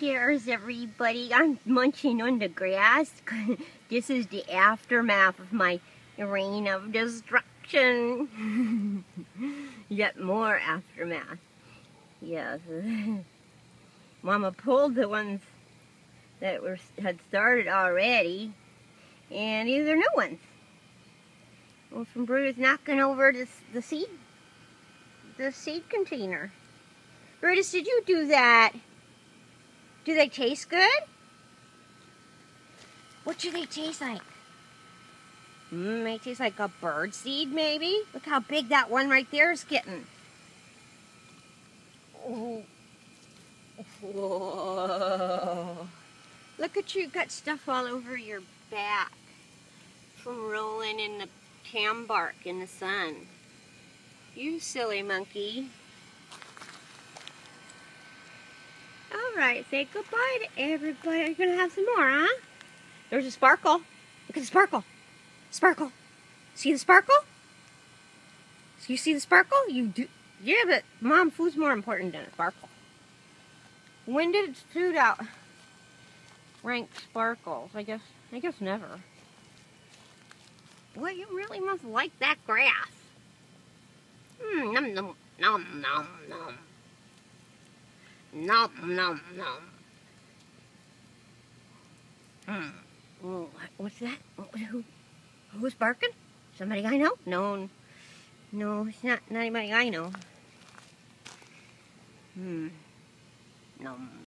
there's everybody. I'm munching on the grass. this is the aftermath of my reign of destruction. Yet more aftermath. Yes. Mama pulled the ones that were had started already. And these are new ones. Well, from Brutus knocking over this, the seed, the seed container. Brutus, did you do that? Do they taste good? What do they taste like? Mm, they taste like a bird seed, maybe? Look how big that one right there is getting. Oh. Whoa. Look at you, got stuff all over your back from rolling in the tanbark in the sun. You silly monkey. Alright, say goodbye to everybody. You're going to have some more, huh? There's a sparkle. Look at the sparkle. Sparkle. See the sparkle? So you see the sparkle? You do. Yeah, but mom, food's more important than a sparkle. When did food out rank sparkles? I guess, I guess never. Boy, you really must like that grass. Mmm, num num num num num. Nom, nom, nom. Hmm. What's that? Who, who's barking? Somebody I know? No, no, it's not, not anybody I know. Hmm. Nom.